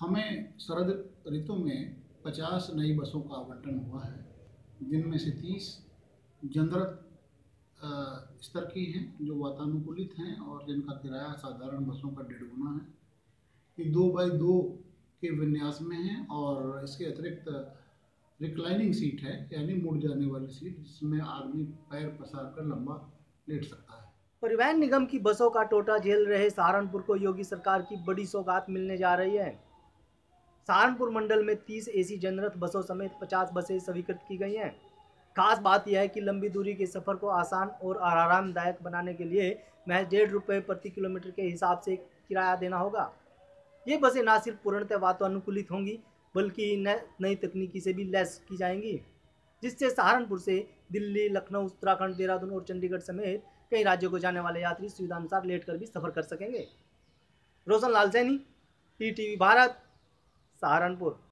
हमें शरद ऋतु में 50 नई बसों का आवंटन हुआ है। जिनमें से 30 जनरत स्तर की हैं, जो वातानुकूलित हैं और जिनका किराया साधारण बसों का डेढ़ गुना है। ये दो बाई दो के विन्यास में हैं और इसके अतिरिक्त रिक्लाइनिंग सीट है, यानी मुड़ जाने वाली सीट जिसमें आदमी पैर पसार कर लंबा लेट सकता है। परिवहन निगम की बसों का टोटा झेल रहे सहारनपुर को योगी सरकार की बड़ी सौगात मिलने जा रही है। सहारनपुर मंडल में 30 एसी जनरत बसों समेत 50 बसें स्वीकृत की गई हैं। खास बात यह है कि लंबी दूरी के सफ़र को आसान और आरामदायक बनाने के लिए महज डेढ़ रुपये प्रति किलोमीटर के हिसाब से किराया देना होगा। ये बसें ना सिर्फ़ पूर्णतः वातानुकूलित होंगी, बल्कि नई तकनीकी से भी लैस की जाएँगी, जिससे सहारनपुर से दिल्ली, लखनऊ, उत्तराखंड, देहरादून और चंडीगढ़ समेत कई राज्यों को जाने वाले यात्री सुविधा अनुसार लेट कर भी सफ़र कर सकेंगे। रोशन लाल सैनी टी भारत। सहारनपुर